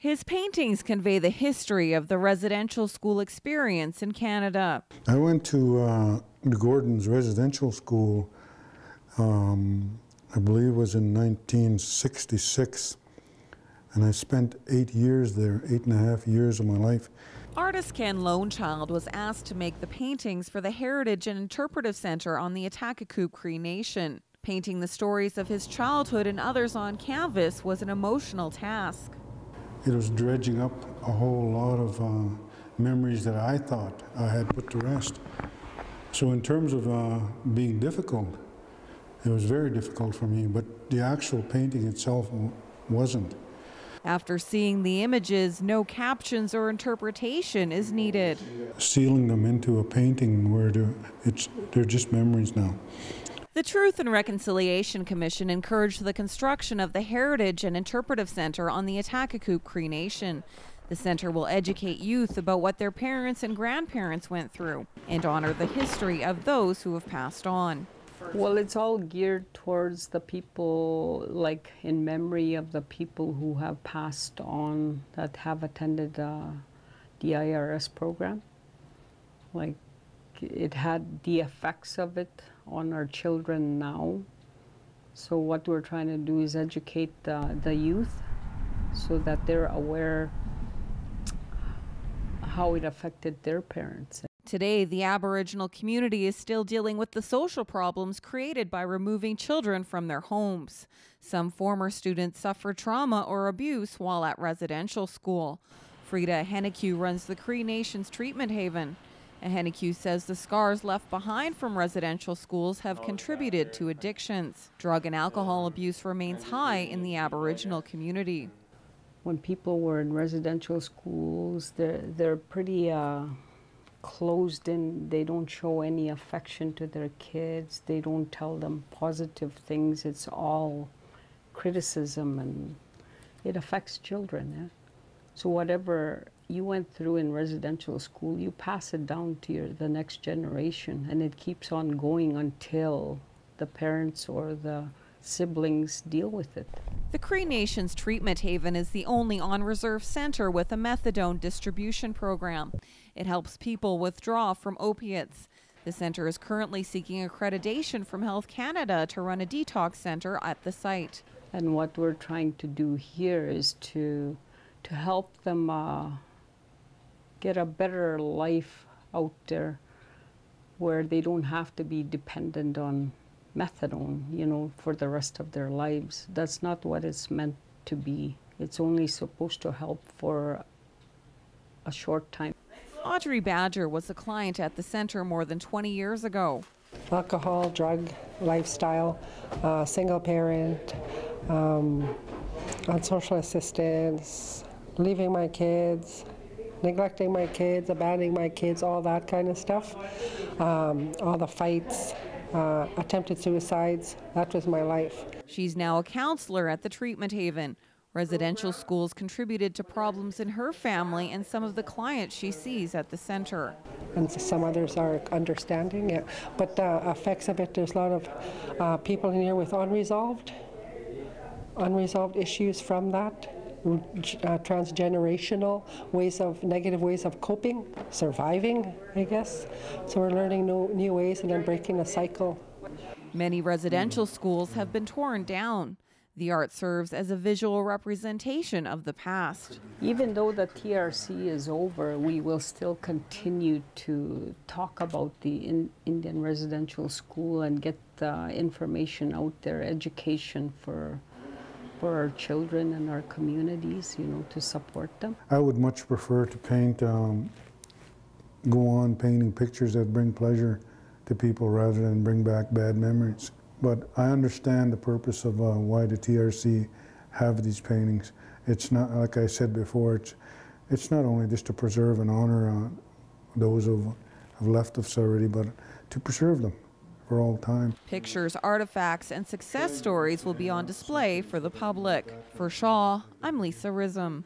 His paintings convey the history of the residential school experience in Canada. I went to uh, Gordon's residential school, um, I believe it was in 1966, and I spent eight years there, eight and a half years of my life. Artist Ken Lonechild was asked to make the paintings for the Heritage and Interpretive Center on the Ahtahkakoop Cree Nation. Painting the stories of his childhood and others on canvas was an emotional task. It was dredging up a whole lot of uh, memories that I thought I had put to rest. So in terms of uh, being difficult, it was very difficult for me, but the actual painting itself wasn't. After seeing the images, no captions or interpretation is needed. Sealing them into a painting where they're, it's, they're just memories now. The Truth and Reconciliation Commission encouraged the construction of the Heritage and Interpretive Center on the Ahtahkakoop Cree Nation. The center will educate youth about what their parents and grandparents went through and honor the history of those who have passed on. Well, it's all geared towards the people, like in memory of the people who have passed on that have attended uh, the IRS program. Like it had the effects of it on our children now. So what we're trying to do is educate the, the youth so that they're aware how it affected their parents. Today, the Aboriginal community is still dealing with the social problems created by removing children from their homes. Some former students suffer trauma or abuse while at residential school. Frida Henneque runs the Cree Nation's treatment haven. Henneque says the scars left behind from residential schools have contributed to addictions. Drug and alcohol abuse remains high in the Aboriginal community. When people were in residential schools, they're, they're pretty uh, closed in. They don't show any affection to their kids. They don't tell them positive things. It's all criticism and it affects children. Yeah? So whatever you went through in residential school, you pass it down to your, the next generation, and it keeps on going until the parents or the siblings deal with it. The Cree Nation's Treatment Haven is the only on reserve center with a methadone distribution program. It helps people withdraw from opiates. The center is currently seeking accreditation from Health Canada to run a detox center at the site. And what we're trying to do here is to to help them uh, get a better life out there where they don't have to be dependent on methadone, you know, for the rest of their lives. That's not what it's meant to be. It's only supposed to help for a short time. Audrey Badger was a client at the center more than 20 years ago. Alcohol, drug, lifestyle, uh, single parent, um, on social assistance, leaving my kids, neglecting my kids, abandoning my kids, all that kind of stuff. Um, all the fights, uh, attempted suicides. That was my life. She's now a counselor at the treatment haven. Residential schools contributed to problems in her family and some of the clients she sees at the center. And some others are understanding it. But uh, effects of it, there's a lot of uh, people in here with unresolved, unresolved issues from that uh, transgenerational ways of negative ways of coping, surviving, I guess. So we're learning new, new ways and then breaking a cycle. Many residential schools have been torn down. The art serves as a visual representation of the past. Even though the TRC is over, we will still continue to talk about the in Indian residential school and get the information out there, education for for our children and our communities, you know, to support them. I would much prefer to paint, um, go on painting pictures that bring pleasure to people rather than bring back bad memories. But I understand the purpose of uh, why the TRC have these paintings. It's not, like I said before, it's, it's not only just to preserve and honor uh, those who have left us already, but to preserve them for all time. Pictures, artifacts, and success stories will be on display for the public. For Shaw, I'm Lisa Rism.